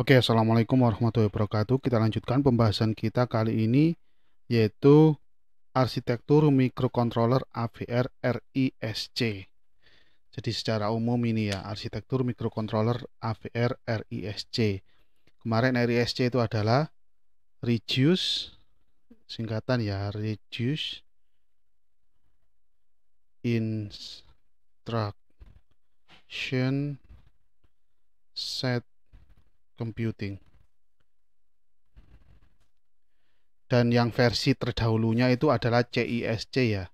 Oke, Assalamualaikum warahmatullahi wabarakatuh. Kita lanjutkan pembahasan kita kali ini, yaitu arsitektur mikrokontroler AVR RISC. Jadi secara umum ini ya, arsitektur mikrokontroler AVR RISC. Kemarin RISC itu adalah reduce, singkatan ya, reduce instruction set computing. Dan yang versi terdahulunya itu adalah CISC ya.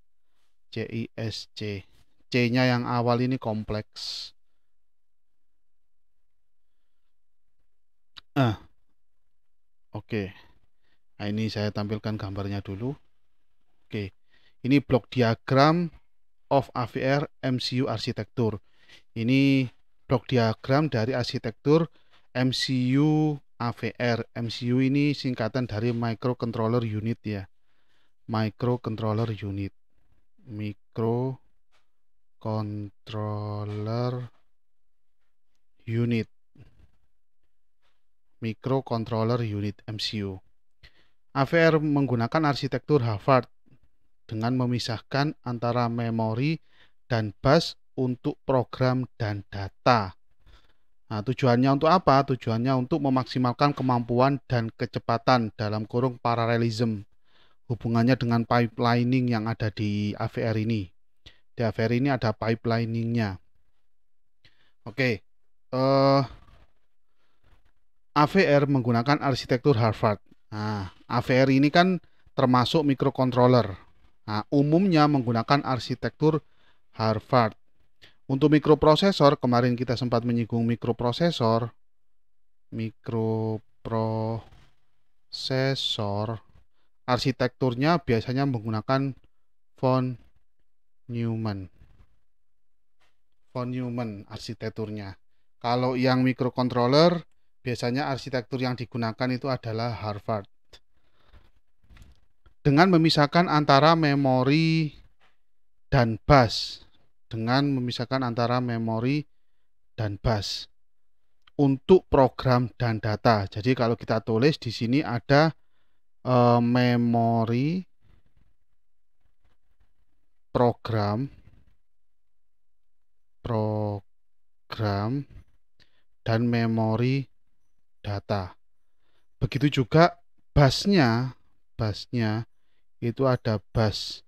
CISC. C-nya yang awal ini kompleks. Ah. Oke. Nah, ini saya tampilkan gambarnya dulu. Oke. Ini blok diagram of AVR MCU arsitektur. Ini blok diagram dari arsitektur MCU AVR. MCU ini singkatan dari microcontroller unit ya. Microcontroller unit. Microcontroller unit. Microcontroller unit MCU. AVR menggunakan arsitektur Harvard dengan memisahkan antara memori dan bus untuk program dan data. Nah, tujuannya untuk apa? Tujuannya untuk memaksimalkan kemampuan dan kecepatan dalam kurung paralelism. Hubungannya dengan pipelining yang ada di AVR ini. Di AVR ini ada pipeliningnya. Oke, uh, eh, AVR menggunakan arsitektur Harvard. Nah, AVR ini kan termasuk mikrocontroller. Nah, umumnya menggunakan arsitektur Harvard. Untuk mikroprosesor, kemarin kita sempat menyinggung mikroprosesor. Mikroprosesor arsitekturnya biasanya menggunakan von Neumann. Von Neumann arsitekturnya. Kalau yang mikrocontroller biasanya arsitektur yang digunakan itu adalah Harvard. Dengan memisahkan antara memori dan bus dengan memisahkan antara memori dan bus untuk program dan data. Jadi kalau kita tulis di sini ada e, memori program program dan memori data. Begitu juga busnya, busnya itu ada bus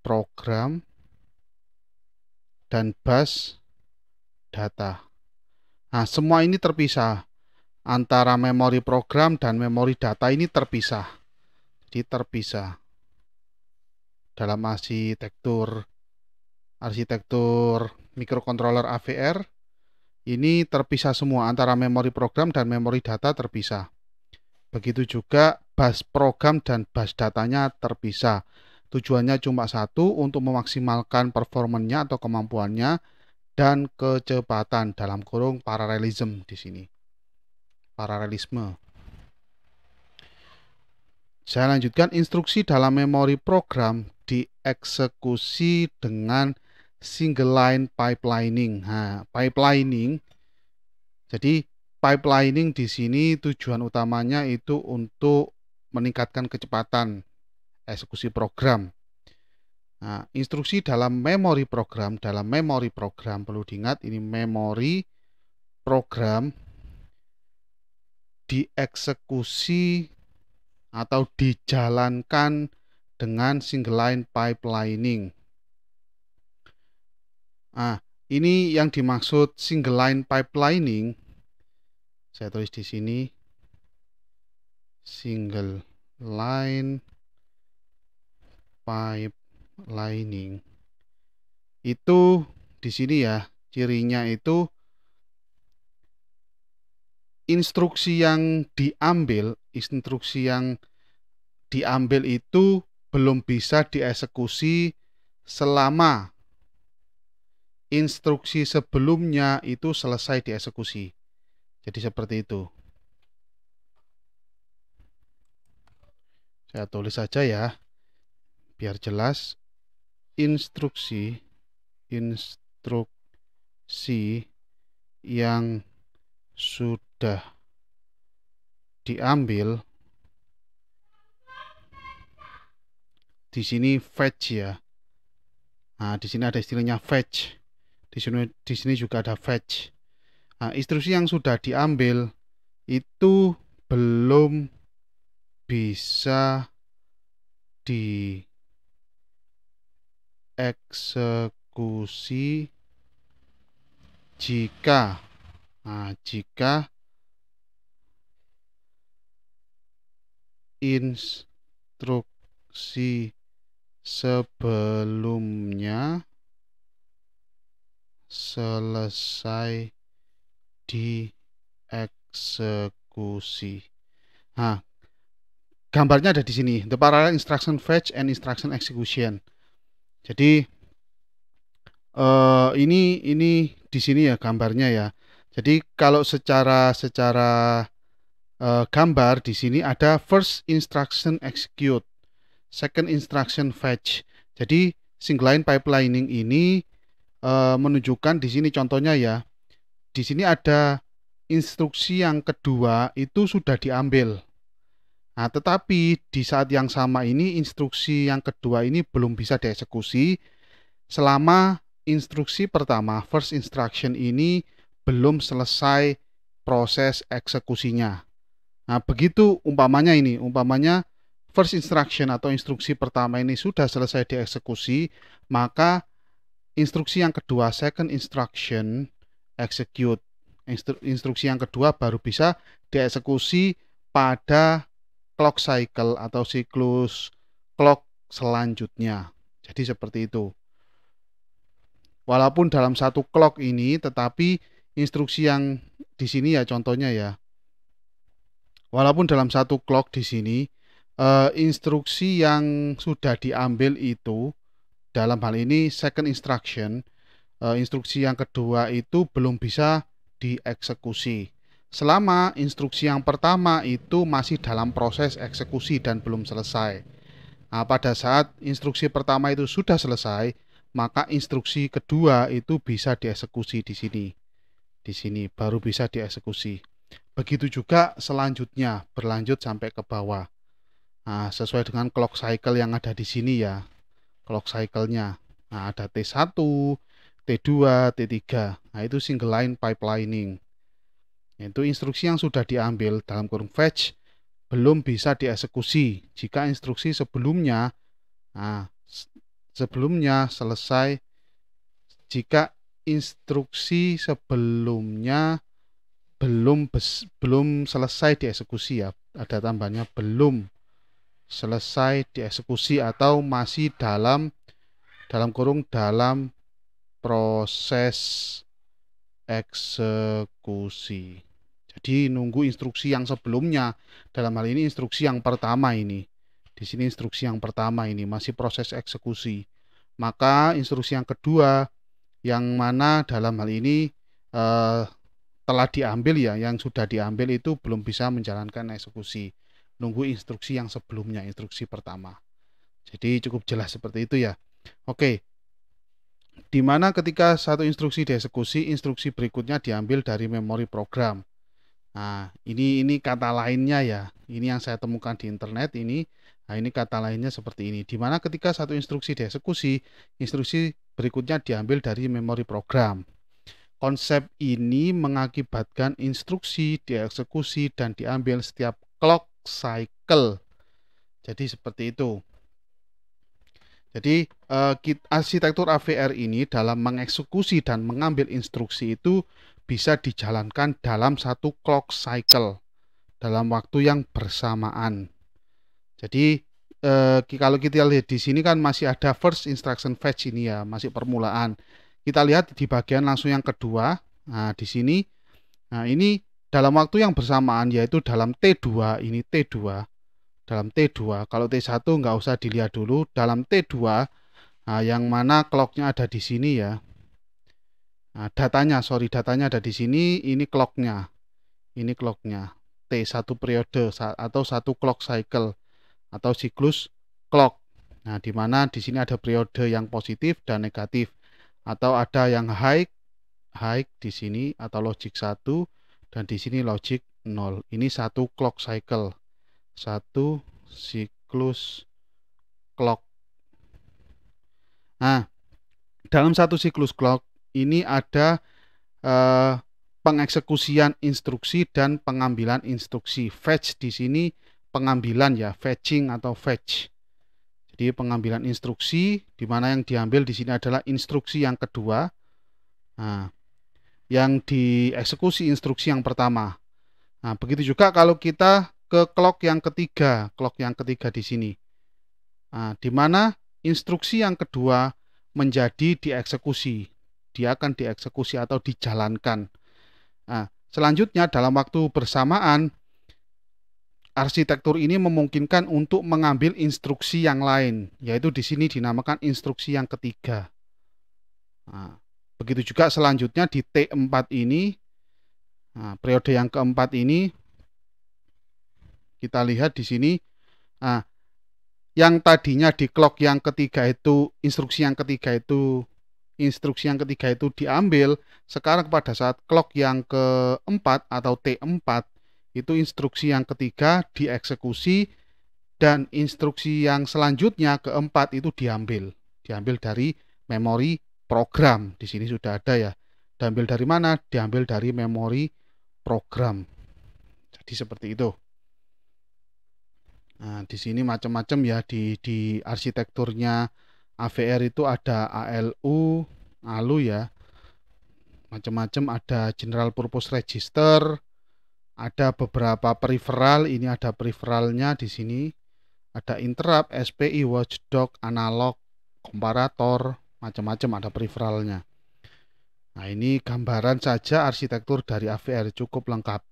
program dan bus data. Nah, semua ini terpisah. Antara memori program dan memori data ini terpisah. Jadi terpisah. Dalam arsitektur arsitektur mikrocontroller AVR ini terpisah semua antara memori program dan memori data terpisah. Begitu juga bus program dan bus datanya terpisah. Tujuannya cuma satu untuk memaksimalkan performanya atau kemampuannya dan kecepatan dalam kurung paralelism di sini. Paralelisme. Saya lanjutkan instruksi dalam memori program dieksekusi dengan single line pipelining. Nah, pipelining jadi pipelining di sini tujuan utamanya itu untuk meningkatkan kecepatan eksekusi program. Nah, instruksi dalam memori program, dalam memori program perlu diingat ini memori program dieksekusi atau dijalankan dengan single line pipelining. Nah, ini yang dimaksud single line pipelining. Saya tulis di sini single line pipe lining itu di sini ya cirinya itu instruksi yang diambil instruksi yang diambil itu belum bisa dieksekusi selama instruksi sebelumnya itu selesai dieksekusi. Jadi seperti itu. Saya tulis saja ya biar jelas instruksi instruksi yang sudah diambil di sini fetch ya. Nah, di sini ada istilahnya fetch. Di sini di sini juga ada fetch. Nah, instruksi yang sudah diambil itu belum bisa dieksekusi jika nah, jika instruksi sebelumnya selesai dieksekusi. Nah, gambarnya ada di sini. The parallel instruction fetch and instruction execution. Jadi uh, ini ini di sini ya gambarnya ya. Jadi kalau secara secara uh, gambar di sini ada first instruction execute second instruction fetch. Jadi single line pipelining ini e, menunjukkan di sini contohnya ya. Di sini ada instruksi yang kedua itu sudah diambil. Nah, tetapi di saat yang sama ini instruksi yang kedua ini belum bisa dieksekusi selama instruksi pertama first instruction ini belum selesai proses eksekusinya. Nah, begitu umpamanya ini, umpamanya first instruction atau instruksi pertama ini sudah selesai dieksekusi, maka instruksi yang kedua second instruction execute. Instru instruksi yang kedua baru bisa dieksekusi pada clock cycle atau siklus clock selanjutnya. Jadi seperti itu. Walaupun dalam satu clock ini tetapi instruksi yang di sini ya contohnya ya. Walaupun dalam satu clock di sini uh, instruksi yang sudah diambil itu dalam hal ini second instruction uh, instruksi yang kedua itu belum bisa dieksekusi selama instruksi yang pertama itu masih dalam proses eksekusi dan belum selesai. Nah, pada saat instruksi pertama itu sudah selesai, maka instruksi kedua itu bisa dieksekusi di sini. Di sini baru bisa dieksekusi. Begitu juga selanjutnya berlanjut sampai ke bawah. Nah, sesuai dengan clock cycle yang ada di sini ya. Clock cycle-nya. Nah, ada T1, T2, T3. Nah, itu single line pipelining. Itu instruksi yang sudah diambil dalam kurung fetch belum bisa dieksekusi jika instruksi sebelumnya nah, sebelumnya selesai jika instruksi sebelumnya belum belum selesai dieksekusi ya ada tambahnya belum selesai dieksekusi atau masih dalam dalam kurung dalam proses eksekusi. Jadi nunggu instruksi yang sebelumnya. Dalam hal ini instruksi yang pertama ini. Di sini instruksi yang pertama ini masih proses eksekusi. Maka instruksi yang kedua yang mana dalam hal ini eh, telah diambil ya, yang sudah diambil itu belum bisa menjalankan eksekusi nunggu instruksi yang sebelumnya, instruksi pertama. Jadi cukup jelas seperti itu ya. Oke. Di mana ketika satu instruksi dieksekusi, instruksi berikutnya diambil dari memori program. Nah, ini ini kata lainnya ya. Ini yang saya temukan di internet ini. Nah, ini kata lainnya seperti ini. Di mana ketika satu instruksi dieksekusi, instruksi berikutnya diambil dari memori program. Konsep ini mengakibatkan instruksi dieksekusi dan diambil setiap clock cycle. Jadi seperti itu. Jadi uh, arsitektur AVR ini dalam mengeksekusi dan mengambil instruksi itu bisa dijalankan dalam satu clock cycle dalam waktu yang bersamaan. Jadi uh, kalau kita lihat di sini kan masih ada first instruction fetch ini ya, masih permulaan. Kita lihat di bagian langsung yang kedua. Nah, di sini nah ini dalam waktu yang bersamaan yaitu dalam T2 ini T2 dalam T2 kalau T1 nggak usah dilihat dulu dalam T2 nah, yang mana clocknya ada di sini ya nah, datanya sorry datanya ada di sini ini clocknya ini clocknya T1 periode atau satu clock cycle atau siklus clock nah di mana di sini ada periode yang positif dan negatif atau ada yang high high di sini atau logic 1 dan di sini logic 0. 0. Ini satu clock cycle. Satu siklus clock. Nah, dalam satu siklus clock ini ada eh, pengeksekusian instruksi dan pengambilan instruksi. Fetch di sini pengambilan ya, fetching atau fetch. Jadi pengambilan instruksi di mana yang diambil di sini adalah instruksi yang kedua. Nah, yang dieksekusi instruksi yang pertama. Nah, begitu juga kalau kita ke clock yang ketiga, clock yang ketiga di sini. Nah, di mana instruksi yang kedua menjadi dieksekusi. Dia akan dieksekusi atau dijalankan. Nah, selanjutnya dalam waktu bersamaan arsitektur ini memungkinkan untuk mengambil instruksi yang lain, yaitu di sini dinamakan instruksi yang ketiga. Nah, begitu juga selanjutnya di T4 ini, nah, periode yang keempat ini, kita lihat di sini, nah, yang tadinya di clock yang ketiga itu, instruksi yang ketiga itu, instruksi yang ketiga itu diambil, sekarang pada saat clock yang keempat atau T4, itu instruksi yang ketiga dieksekusi dan instruksi yang selanjutnya keempat itu diambil. Diambil dari memori program. Di sini sudah ada ya. Diambil dari mana? Diambil dari memori program. Jadi seperti itu. Nah di sini macam-macam ya di di arsitekturnya AVR itu ada ALU ALU ya. Macam-macam ada general purpose register ada beberapa peripheral ini ada peripheralnya di sini. Ada interrupt SPI watchdog analog komparator macam-macam ada peripheralnya. Nah ini gambaran saja arsitektur dari AVR cukup lengkap.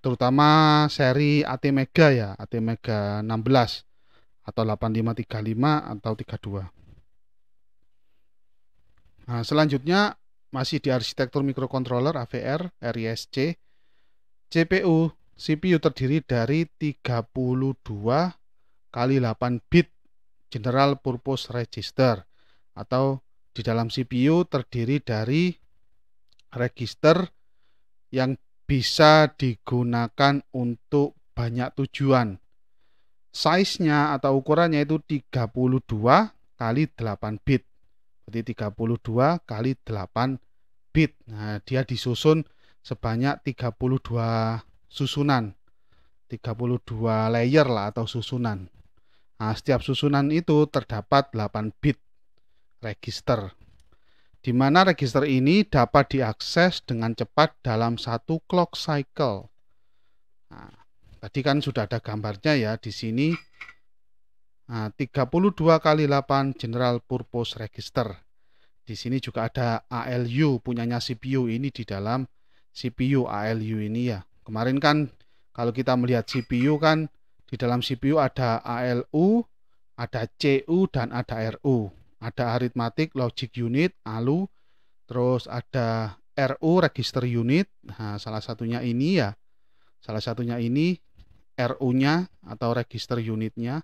Terutama seri AT Mega ya AT Mega 16 atau 8535 atau 32 nah selanjutnya masih di arsitektur mikrokontroller AVR RISC. CPU CPU terdiri dari 32 kali 8 bit General Purpose Register atau di dalam CPU terdiri dari register yang bisa digunakan untuk banyak tujuan. Size-nya atau ukurannya itu 32 kali 8 bit. Berarti 32 kali 8 bit. Nah, dia disusun sebanyak 32 susunan. 32 layer lah atau susunan. Nah, setiap susunan itu terdapat 8 bit register. Di mana register ini dapat diakses dengan cepat dalam satu clock cycle. Nah, tadi kan sudah ada gambarnya ya di sini. Nah, 32 kali 8 General Purpose Register. Di sini juga ada ALU punyanya CPU ini di dalam CPU ALU ini ya. Kemarin kan kalau kita melihat CPU kan di dalam CPU ada ALU, ada CU dan ada RU. Ada arithmetic logic unit ALU, terus ada RU register unit. Nah, salah satunya ini ya. Salah satunya ini RU-nya atau register unitnya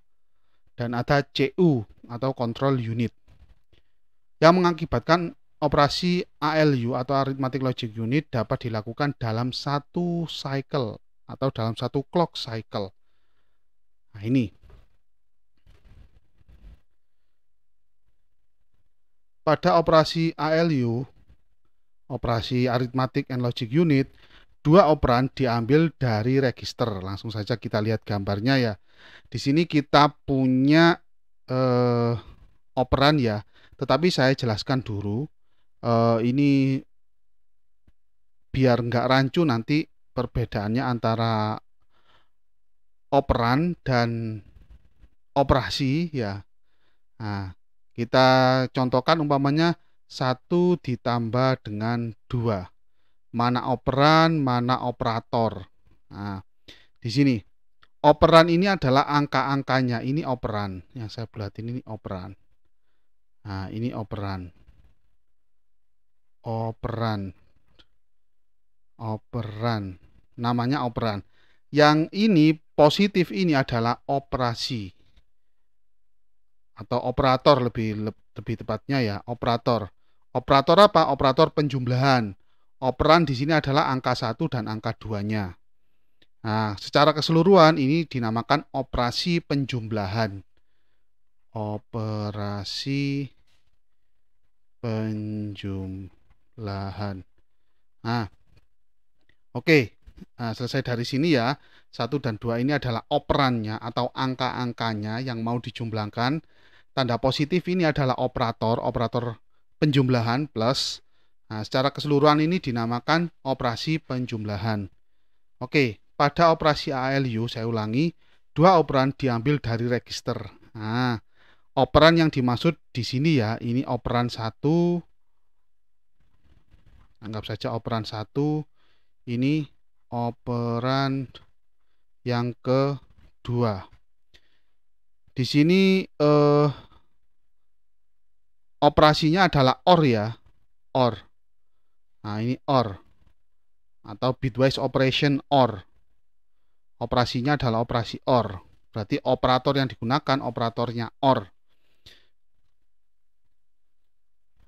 dan ada CU atau control unit yang mengakibatkan operasi ALU atau Arithmetic Logic Unit dapat dilakukan dalam satu cycle atau dalam satu clock cycle. Nah ini. Pada operasi ALU, operasi Arithmetic and Logic Unit, dua operan diambil dari register. Langsung saja kita lihat gambarnya ya. Di sini kita punya eh, operan ya tetapi saya jelaskan dulu, uh, ini biar nggak rancu nanti perbedaannya antara operan dan operasi ya. Nah, kita contohkan umpamanya satu ditambah dengan dua. Mana operan, mana operator. Nah, di sini operan ini adalah angka-angkanya. Ini operan yang saya bulatin ini operan. Nah, ini operan. Operan. Operan. Namanya operan. Yang ini positif ini adalah operasi. Atau operator lebih lebih tepatnya ya, operator. Operator apa? Operator penjumlahan. Operan di sini adalah angka 1 dan angka 2-nya. Nah, secara keseluruhan ini dinamakan operasi penjumlahan. Operasi penjumlahan. Nah, oke. Nah, selesai dari sini ya. 1 dan 2 ini adalah operannya atau angka-angkanya yang mau dijumlahkan. Tanda positif ini adalah operator, operator penjumlahan plus. Nah, secara keseluruhan ini dinamakan operasi penjumlahan. Oke, pada operasi ALU, saya ulangi, dua operan diambil dari register. Nah, operan yang dimaksud di sini ya, ini operan satu, anggap saja operan satu, ini operan yang kedua. Di sini eh, operasinya adalah OR ya, OR. Nah ini OR atau bitwise operation OR. Operasinya adalah operasi OR. Berarti operator yang digunakan operatornya OR.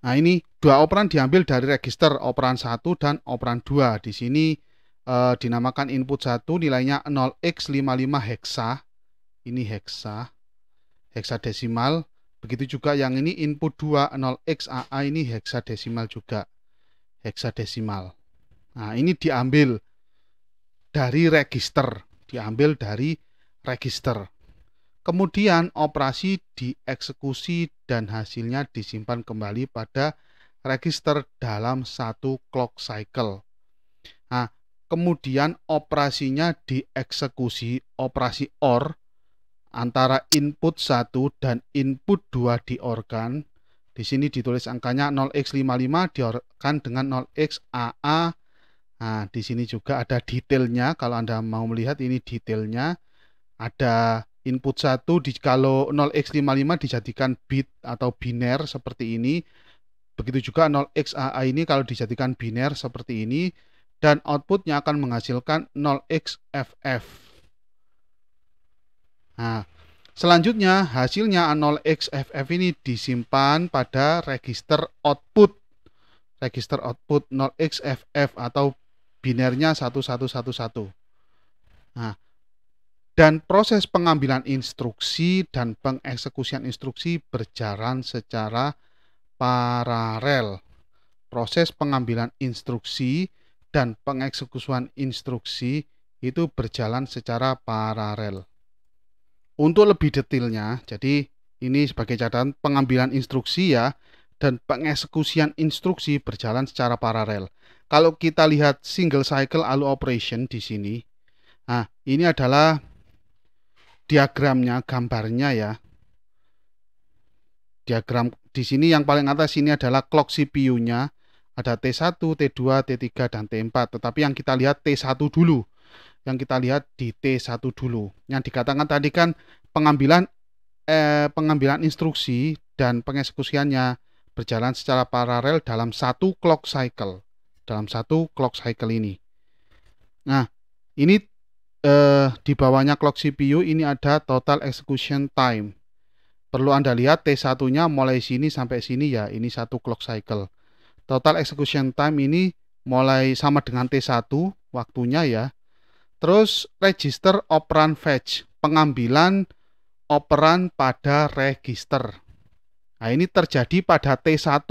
Nah ini dua operan diambil dari register operan 1 dan operan 2. Di sini eh, dinamakan input 1 nilainya 0x55 hexa. Ini hexa. Heksadesimal. Begitu juga yang ini input 2 0xAA ini heksadesimal juga. Heksadesimal. Nah, ini diambil dari register, diambil dari register. Kemudian operasi dieksekusi dan hasilnya disimpan kembali pada register dalam satu clock cycle. Nah, kemudian operasinya dieksekusi operasi OR antara input 1 dan input 2 di organ. Di sini ditulis angkanya 0x55 diorkan dengan 0xAA. Nah, di sini juga ada detailnya. Kalau Anda mau melihat ini detailnya. Ada input 1 di kalau 0x55 dijadikan bit atau biner seperti ini. Begitu juga 0xAA ini kalau dijadikan biner seperti ini dan outputnya akan menghasilkan 0xFF. Nah, selanjutnya hasilnya 0xFF ini disimpan pada register output. Register output 0xFF atau binernya 1111. Nah, dan proses pengambilan instruksi dan pengeksekusian instruksi berjalan secara paralel. Proses pengambilan instruksi dan pengeksekusian instruksi itu berjalan secara paralel. Untuk lebih detailnya, jadi ini sebagai catatan pengambilan instruksi ya dan pengeksekusian instruksi berjalan secara paralel. Kalau kita lihat single cycle ALU operation di sini, nah ini adalah diagramnya, gambarnya ya. Diagram di sini yang paling atas ini adalah clock CPU-nya. Ada T1, T2, T3, dan T4. Tetapi yang kita lihat T1 dulu. Yang kita lihat di T1 dulu. Yang dikatakan tadi kan pengambilan eh, pengambilan instruksi dan pengeksekusiannya berjalan secara paralel dalam satu clock cycle. Dalam satu clock cycle ini. Nah, ini eh, di bawahnya clock CPU ini ada total execution time. Perlu Anda lihat T1-nya mulai sini sampai sini ya, ini satu clock cycle. Total execution time ini mulai sama dengan T1 waktunya ya. Terus register operan fetch, pengambilan operan pada register. Nah, ini terjadi pada T1.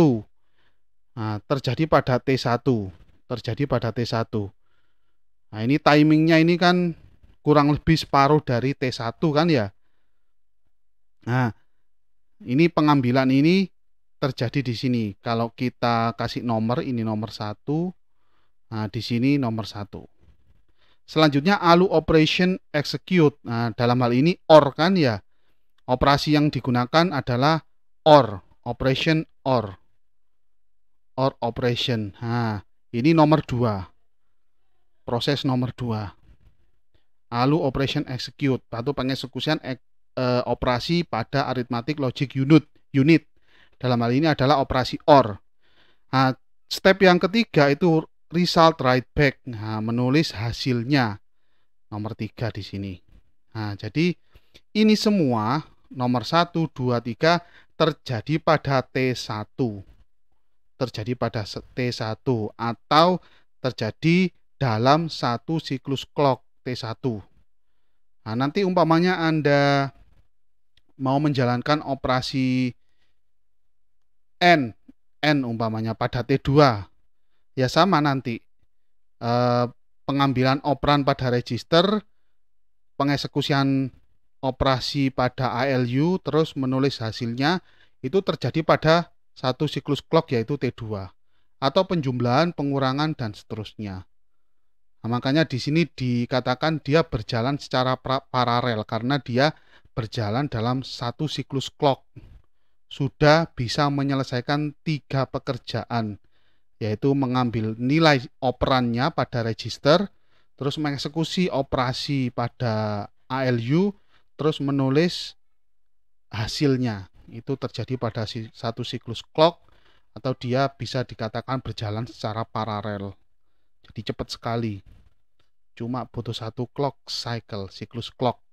Nah, terjadi pada T1. Terjadi pada T1. Nah, ini timingnya ini kan kurang lebih separuh dari T1 kan ya. Nah, ini pengambilan ini terjadi di sini. Kalau kita kasih nomor, ini nomor satu. Nah, di sini nomor satu. Selanjutnya ALU operation execute. Nah, dalam hal ini OR kan ya. Operasi yang digunakan adalah OR, operation OR. OR operation. Nah, ini nomor dua. Proses nomor dua lalu operation execute atau pengeksekusian ek, e, operasi pada arithmetic logic unit unit dalam hal ini adalah operasi OR. Nah, step yang ketiga itu result write back, nah, menulis hasilnya nomor tiga di sini. Nah, jadi ini semua nomor 1, 2, 3 terjadi pada T1. terjadi pada T1 atau terjadi dalam satu siklus clock T1. Nah, nanti umpamanya Anda mau menjalankan operasi N, N umpamanya pada T2, ya sama nanti. Eh, pengambilan operan pada register, pengeksekusian operasi pada ALU, terus menulis hasilnya, itu terjadi pada satu siklus clock yaitu T2 atau penjumlahan, pengurangan dan seterusnya. Nah, makanya di sini dikatakan dia berjalan secara paralel karena dia berjalan dalam satu siklus clock. Sudah bisa menyelesaikan tiga pekerjaan, yaitu mengambil nilai operannya pada register, terus mengeksekusi operasi pada ALU, terus menulis hasilnya. Itu terjadi pada satu siklus clock atau dia bisa dikatakan berjalan secara paralel. Jadi cepat sekali. Cuma butuh satu clock cycle, siklus clock.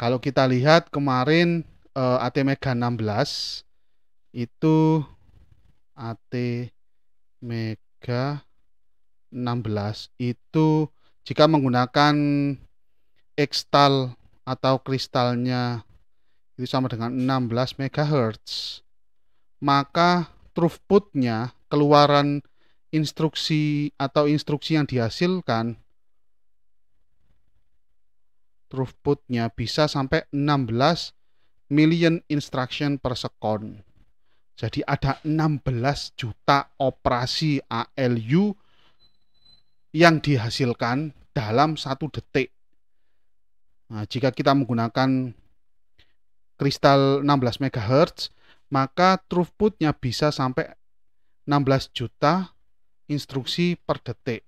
Kalau kita lihat kemarin uh, AT Mega 16 itu AT Mega 16 itu jika menggunakan ekstal atau kristalnya itu sama dengan 16 MHz maka throughputnya keluaran instruksi atau instruksi yang dihasilkan throughputnya bisa sampai 16 million instruction per second. Jadi ada 16 juta operasi ALU yang dihasilkan dalam satu detik. Nah, jika kita menggunakan kristal 16 MHz, maka throughputnya bisa sampai 16 juta instruksi per detik.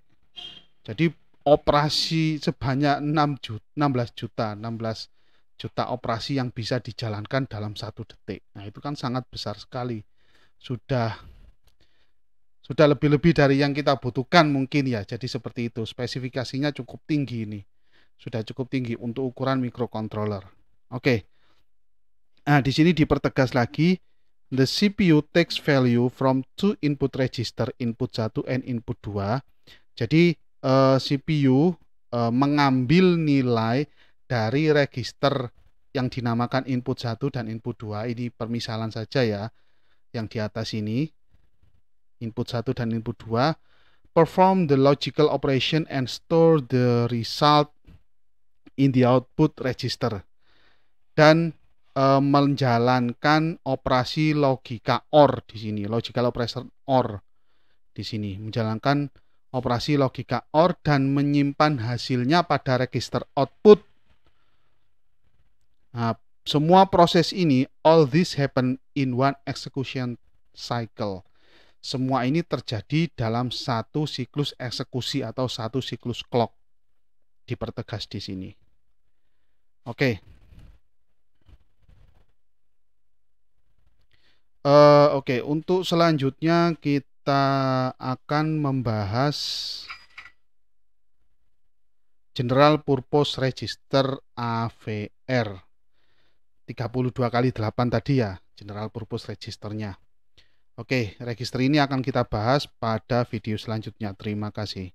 Jadi operasi sebanyak 6 juta, 16 juta, 16 juta operasi yang bisa dijalankan dalam satu detik. Nah itu kan sangat besar sekali. Sudah sudah lebih-lebih dari yang kita butuhkan mungkin ya. Jadi seperti itu. Spesifikasinya cukup tinggi ini. Sudah cukup tinggi untuk ukuran microcontroller. Oke. Nah, di sini dipertegas lagi the CPU takes value from two input register, input 1 and input 2. Jadi uh, eh, CPU uh, eh, mengambil nilai dari register yang dinamakan input 1 dan input 2. Ini permisalan saja ya yang di atas ini. Input 1 dan input 2 perform the logical operation and store the result in the output register. Dan e, menjalankan operasi logika OR di sini, logical operation OR di sini, menjalankan operasi logika OR dan menyimpan hasilnya pada register output. Nah, semua proses ini, all this happen in one execution cycle. Semua ini terjadi dalam satu siklus eksekusi atau satu siklus clock. Dipertegas di sini. Oke, Uh, Oke, okay. untuk selanjutnya kita akan membahas General Purpose Register AVR 32 kali 8 tadi ya General Purpose Registernya. Oke, register ini akan kita bahas pada video selanjutnya. Terima kasih